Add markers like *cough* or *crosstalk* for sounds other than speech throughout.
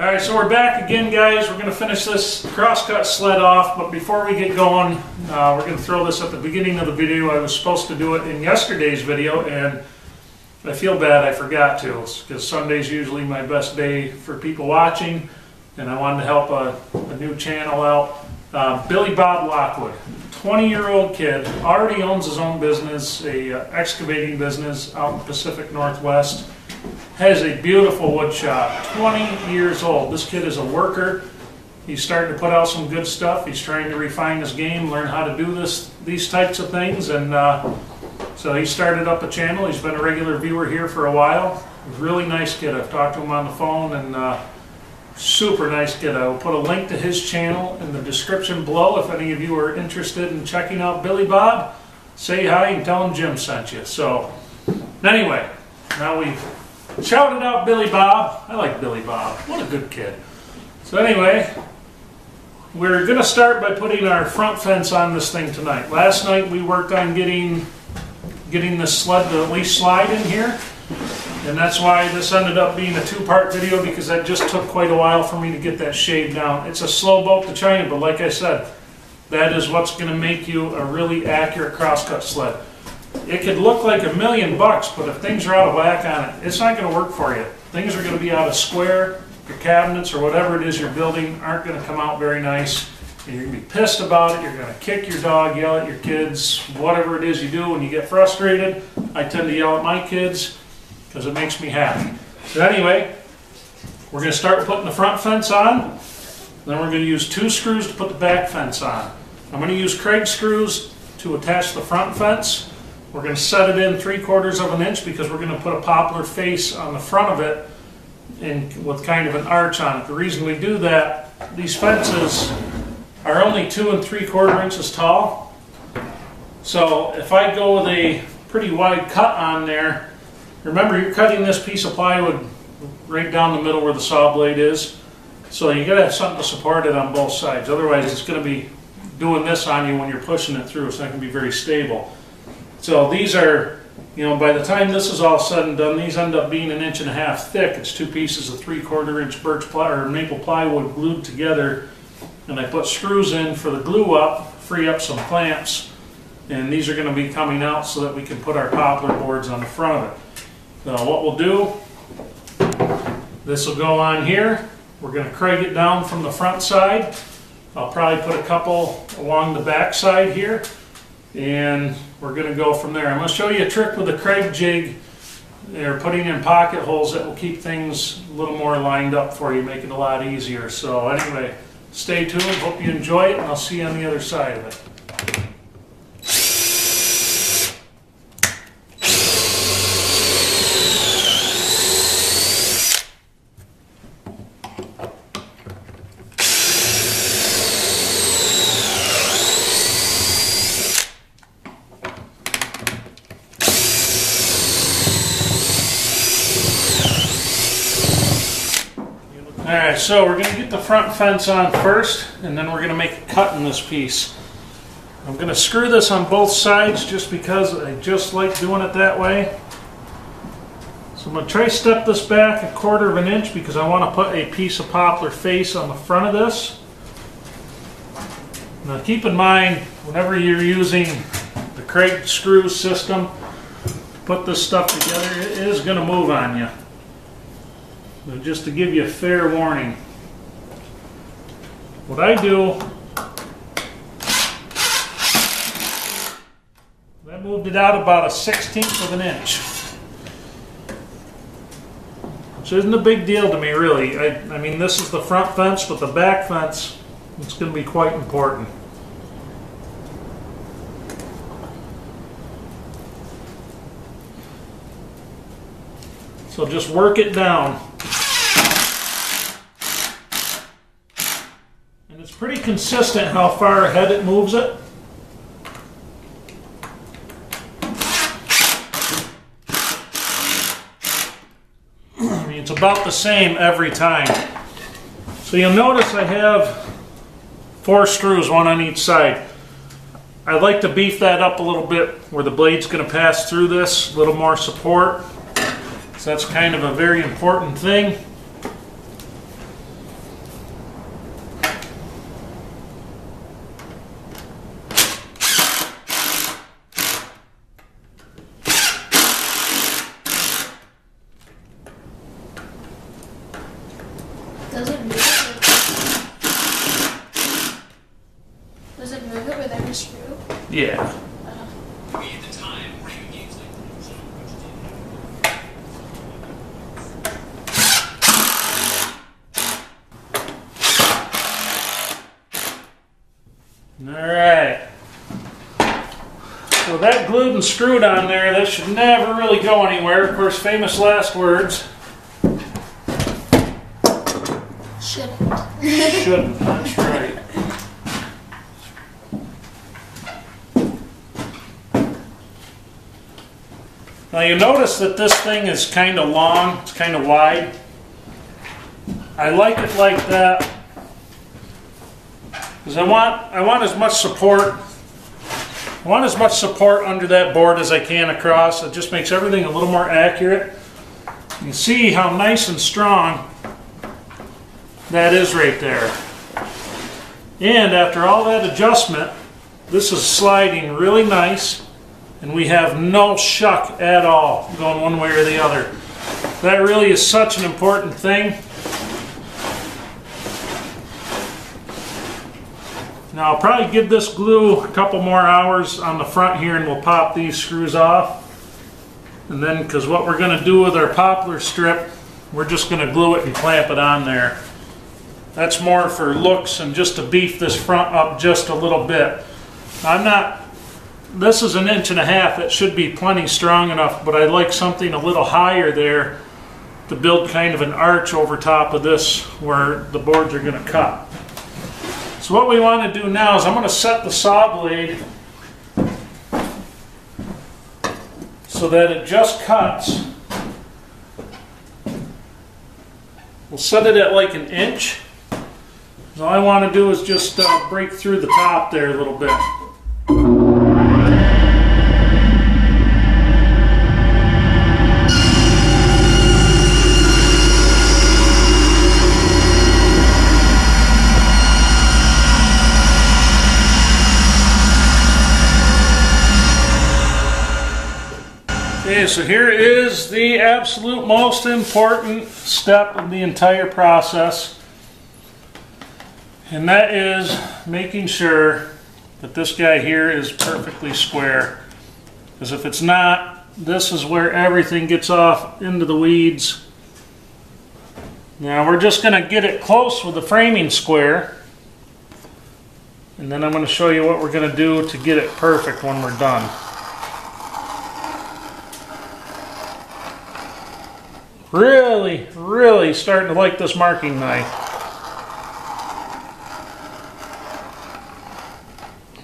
All right, so we're back again, guys. We're going to finish this crosscut sled off, but before we get going, uh, we're going to throw this at the beginning of the video. I was supposed to do it in yesterday's video, and I feel bad I forgot to, because Sunday's usually my best day for people watching, and I wanted to help a, a new channel out. Uh, Billy Bob Lockwood, 20-year-old kid, already owns his own business, a uh, excavating business out in the Pacific Northwest has a beautiful wood shop, 20 years old. This kid is a worker. He's starting to put out some good stuff. He's trying to refine his game, learn how to do this, these types of things, and uh, so he started up a channel. He's been a regular viewer here for a while. Really nice kid. I've talked to him on the phone, and uh, super nice kid. I will put a link to his channel in the description below if any of you are interested in checking out Billy Bob. Say hi and tell him Jim sent you. So, anyway, now we've Shouted out Billy Bob. I like Billy Bob. What a good kid. So anyway, we're going to start by putting our front fence on this thing tonight. Last night we worked on getting getting the sled to at least slide in here. And that's why this ended up being a two-part video because that just took quite a while for me to get that shaved down. It's a slow boat to China, but like I said, that is what's going to make you a really accurate crosscut sled it could look like a million bucks, but if things are out of whack on it, it's not going to work for you. Things are going to be out of square. Your cabinets or whatever it is you're building aren't going to come out very nice. And you're going to be pissed about it. You're going to kick your dog, yell at your kids, whatever it is you do when you get frustrated. I tend to yell at my kids because it makes me happy. So anyway, we're going to start putting the front fence on. Then we're going to use two screws to put the back fence on. I'm going to use Kreg screws to attach the front fence. We're going to set it in three quarters of an inch because we're going to put a poplar face on the front of it and with kind of an arch on it. The reason we do that, these fences are only two and three quarter inches tall. So if I go with a pretty wide cut on there, remember you're cutting this piece of plywood right down the middle where the saw blade is. So you gotta have something to support it on both sides. Otherwise it's gonna be doing this on you when you're pushing it through. It's not gonna be very stable. So these are, you know, by the time this is all said and done, these end up being an inch and a half thick. It's two pieces of three quarter inch birch ply or maple plywood glued together. And I put screws in for the glue up, free up some clamps. And these are going to be coming out so that we can put our poplar boards on the front of it. Now what we'll do, this will go on here. We're going to Kreg it down from the front side. I'll probably put a couple along the back side here and we're going to go from there. I'm going to show you a trick with a Kreg jig. They're putting in pocket holes that will keep things a little more lined up for you, make it a lot easier. So anyway, stay tuned. Hope you enjoy it, and I'll see you on the other side of it. Alright, so we're going to get the front fence on first, and then we're going to make a cut in this piece. I'm going to screw this on both sides just because I just like doing it that way. So I'm going to try step this back a quarter of an inch because I want to put a piece of poplar face on the front of this. Now keep in mind, whenever you're using the Kreg screw system, to put this stuff together, it is going to move on you. So just to give you a fair warning, what I do, I moved it out about a 16th of an inch. Which isn't a big deal to me really. I, I mean this is the front fence, but the back fence, it's going to be quite important. So just work it down. Pretty consistent how far ahead it moves it. I mean, it's about the same every time. So you'll notice I have four screws, one on each side. I'd like to beef that up a little bit where the blade's going to pass through this, a little more support. So that's kind of a very important thing. Yeah. Alright. So that glued and screwed on there, that should never really go anywhere. Of course, famous last words. Shouldn't. Shouldn't, that's right. Now you notice that this thing is kind of long, it's kind of wide. I like it like that because I want I want as much support I want as much support under that board as I can across. It just makes everything a little more accurate. You can see how nice and strong that is right there. And after all that adjustment, this is sliding really nice and we have no shuck at all going one way or the other. That really is such an important thing. Now I'll probably give this glue a couple more hours on the front here and we'll pop these screws off. And then, because what we're going to do with our poplar strip, we're just going to glue it and clamp it on there. That's more for looks and just to beef this front up just a little bit. I'm not, this is an inch and a half, it should be plenty strong enough, but I'd like something a little higher there to build kind of an arch over top of this where the boards are going to cut. So what we want to do now is I'm going to set the saw blade so that it just cuts. We'll set it at like an inch. All I want to do is just uh, break through the top there a little bit. Okay, so here is the absolute most important step of the entire process. And that is making sure that this guy here is perfectly square. Because if it's not, this is where everything gets off into the weeds. Now we're just going to get it close with the framing square. And then I'm going to show you what we're going to do to get it perfect when we're done. Really, really starting to like this marking knife.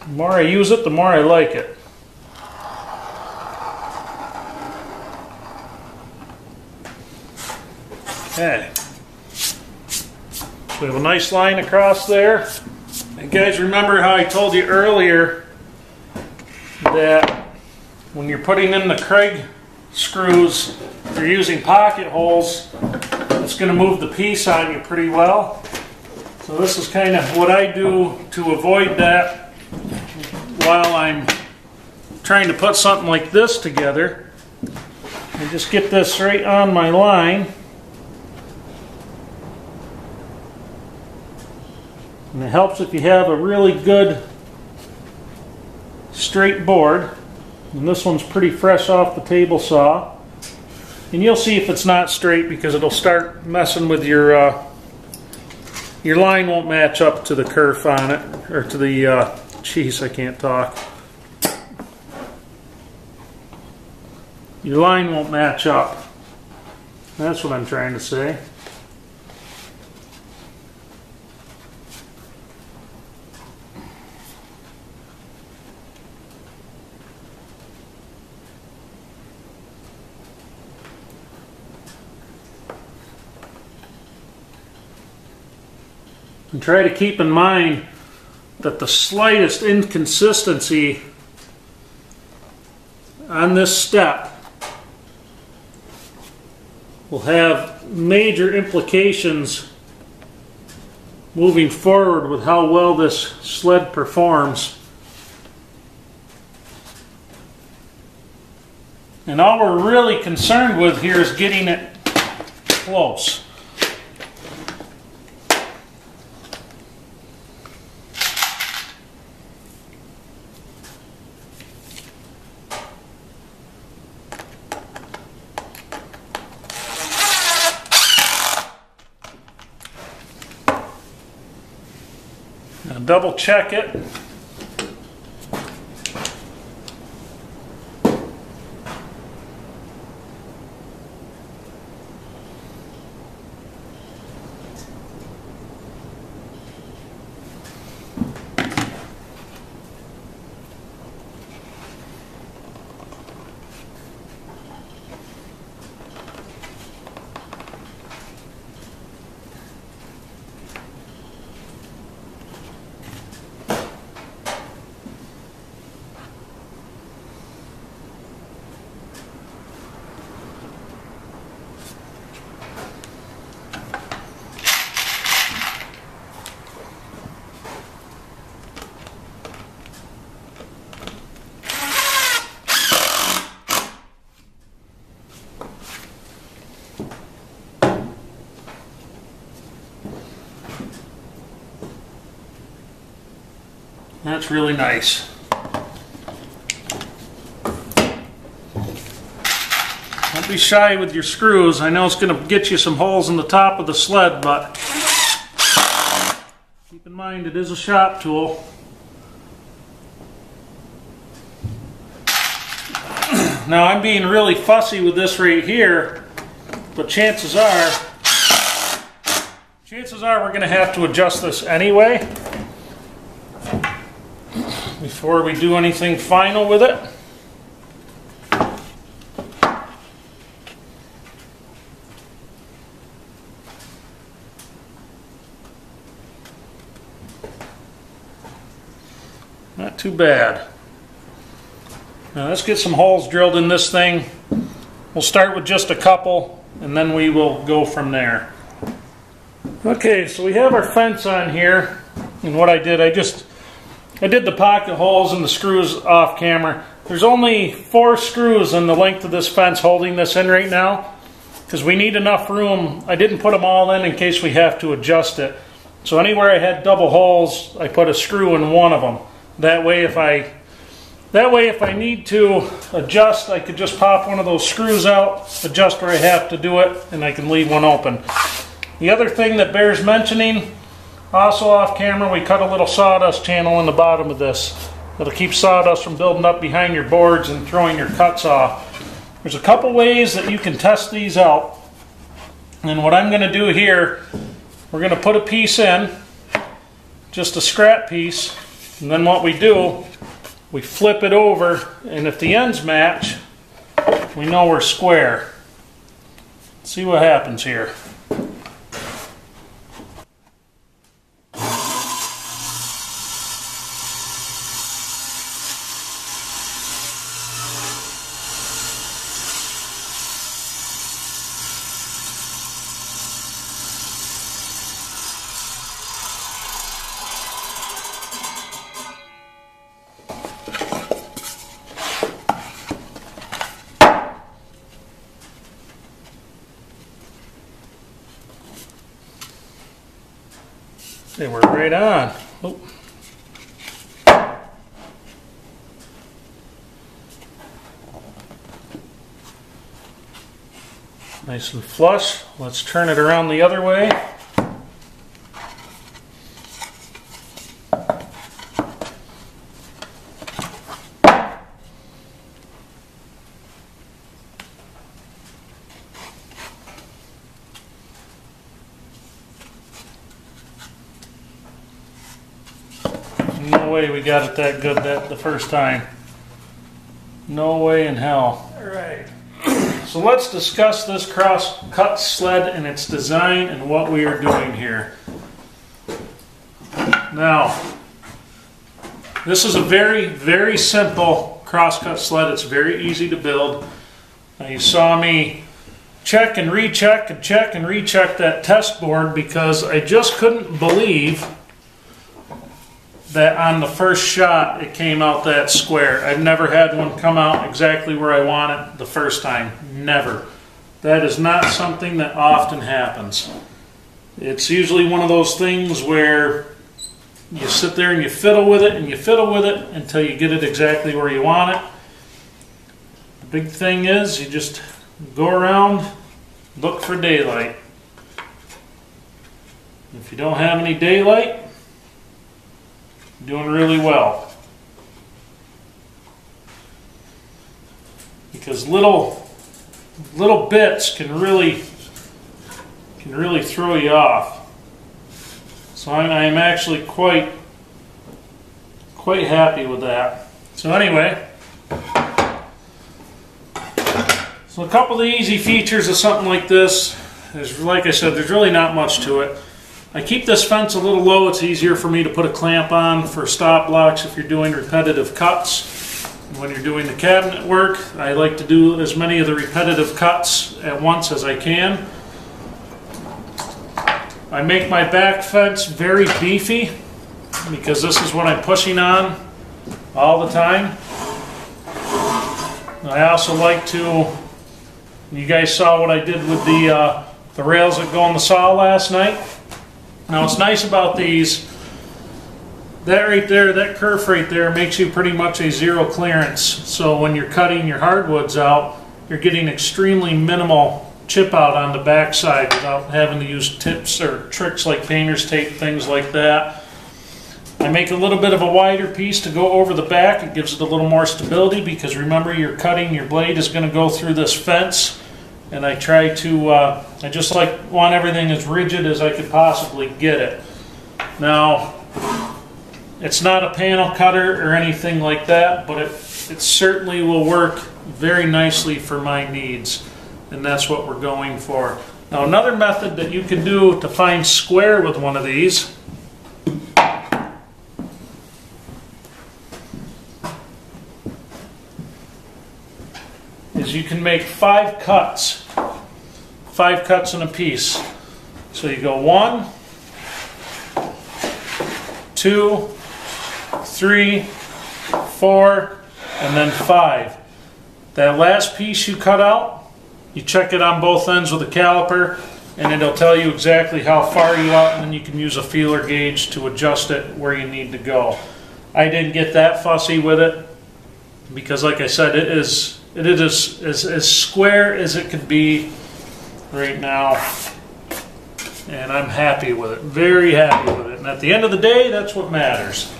The more I use it, the more I like it. Okay. So we have a nice line across there. And guys, remember how I told you earlier that when you're putting in the Kreg screws, if you're using pocket holes, it's going to move the piece on you pretty well. So this is kind of what I do to avoid that while I'm trying to put something like this together. I just get this right on my line. And it helps if you have a really good straight board. And this one's pretty fresh off the table saw. And you'll see if it's not straight because it'll start messing with your, uh, your line won't match up to the kerf on it, or to the, uh, geez, I can't talk. Your line won't match up. That's what I'm trying to say. And try to keep in mind that the slightest inconsistency on this step will have major implications moving forward with how well this sled performs. And all we're really concerned with here is getting it close. Now double check it. That's really nice. Don't be shy with your screws. I know it's going to get you some holes in the top of the sled, but keep in mind it is a shop tool. *clears throat* Now I'm being really fussy with this right here, but chances are, chances are we're going to have to adjust this anyway before we do anything final with it. Not too bad. Now let's get some holes drilled in this thing. We'll start with just a couple and then we will go from there. Okay, so we have our fence on here and what I did, I just I did the pocket holes and the screws off camera. There's only four screws in the length of this fence holding this in right now because we need enough room. I didn't put them all in in case we have to adjust it. So anywhere I had double holes, I put a screw in one of them. That way if I that way if I need to adjust, I could just pop one of those screws out, adjust where I have to do it, and I can leave one open. The other thing that bears mentioning also off camera, we cut a little sawdust channel in the bottom of this. It'll keep sawdust from building up behind your boards and throwing your cuts off. There's a couple ways that you can test these out. And what I'm going to do here, we're going to put a piece in, just a scrap piece, and then what we do, we flip it over, and if the ends match, we know we're square. Let's see what happens here. They were right on. Oh. Nice and flush. Let's turn it around the other way. No way we got it that good that the first time. No way in hell. So let's discuss this cross-cut sled and its design and what we are doing here. Now, this is a very, very simple cross-cut sled. It's very easy to build. Now you saw me check and recheck and check and recheck that test board because I just couldn't believe that on the first shot it came out that square. I've never had one come out exactly where I want it the first time. Never. That is not something that often happens. It's usually one of those things where you sit there and you fiddle with it and you fiddle with it until you get it exactly where you want it. The big thing is you just go around, look for daylight. If you don't have any daylight, Doing really well. Because little little bits can really can really throw you off. So I'm, I'm actually quite quite happy with that. So anyway, so a couple of the easy features of something like this is, like I said, there's really not much to it. I keep this fence a little low. It's easier for me to put a clamp on for stop blocks if you're doing repetitive cuts. When you're doing the cabinet work, I like to do as many of the repetitive cuts at once as I can. I make my back fence very beefy because this is what I'm pushing on all the time. I also like to, you guys saw what I did with the, uh, the rails that go on the saw last night. Now what's nice about these, that right there, that kerf right there makes you pretty much a zero clearance. So when you're cutting your hardwoods out, you're getting extremely minimal chip out on the backside without having to use tips or tricks like painter's tape, things like that. I make a little bit of a wider piece to go over the back. It gives it a little more stability because remember you're cutting, your blade is going to go through this fence. And I try to, uh, I just like want everything as rigid as I could possibly get it. Now, it's not a panel cutter or anything like that, but it, it certainly will work very nicely for my needs. And that's what we're going for. Now another method that you can do to find square with one of these is you can make five cuts. Five cuts in a piece. So you go one, two, three, four, and then five. That last piece you cut out, you check it on both ends with a caliper and it'll tell you exactly how far you out and then you can use a feeler gauge to adjust it where you need to go. I didn't get that fussy with it because like I said, it is it is as, as square as it could be right now. And I'm happy with it, very happy with it. And at the end of the day, that's what matters.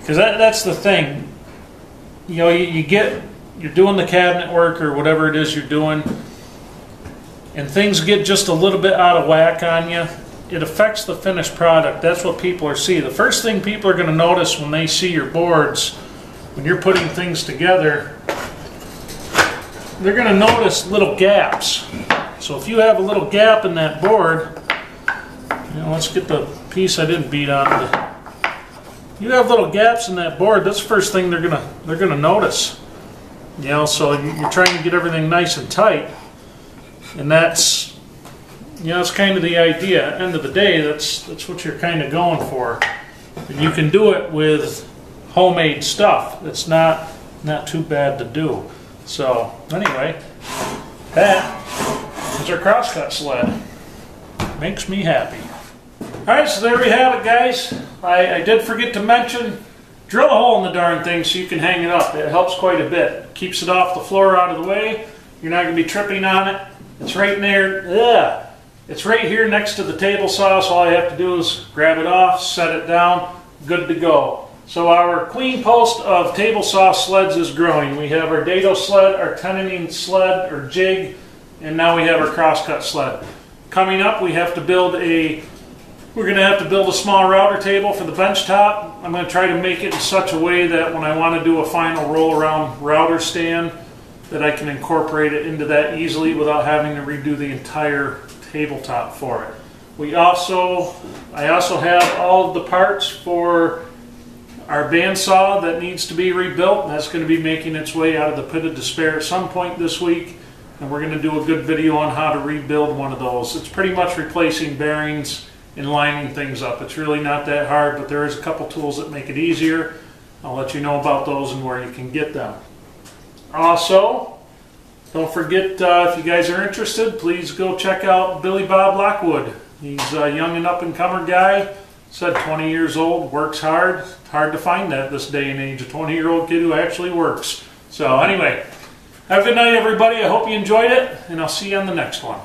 Because that, that's the thing. You know, you, you get, you're doing the cabinet work or whatever it is you're doing, and things get just a little bit out of whack on you, it affects the finished product. That's what people are seeing. The first thing people are going to notice when they see your boards, when you're putting things together, they're going to notice little gaps. So if you have a little gap in that board, you know, let's get the piece I didn't beat on. You have little gaps in that board. That's the first thing they're gonna they're gonna notice. You know, so you're trying to get everything nice and tight, and that's you know, that's kind of the idea. End of the day, that's that's what you're kind of going for, and you can do it with homemade stuff. It's not not too bad to do. So anyway, that is our crosscut sled. Makes me happy. All right, so there we have it, guys. I, I did forget to mention, drill a hole in the darn thing so you can hang it up. It helps quite a bit. Keeps it off the floor out of the way. You're not going to be tripping on it. It's right there. Yeah. It's right here next to the table saw, so all you have to do is grab it off, set it down, good to go. So our queen post of table saw sleds is growing. We have our dado sled, our tenoning sled or jig, and now we have our crosscut sled. Coming up, we have to build a, we're going to have to build a small router table for the bench top. I'm going to try to make it in such a way that when I want to do a final roll around router stand, that I can incorporate it into that easily without having to redo the entire tabletop for it. We also, I also have all the parts for our bandsaw that needs to be rebuilt. And that's going to be making its way out of the pit of despair at some point this week. And we're going to do a good video on how to rebuild one of those. It's pretty much replacing bearings and lining things up. It's really not that hard, but there is a couple tools that make it easier. I'll let you know about those and where you can get them. Also, don't forget, uh, if you guys are interested, please go check out Billy Bob Lockwood. He's a young and up-and-comer guy said 20 years old, works hard. It's hard to find that this day and age, a 20 year old kid who actually works. So, anyway, have a good night, everybody. I hope you enjoyed it, and I'll see you on the next one.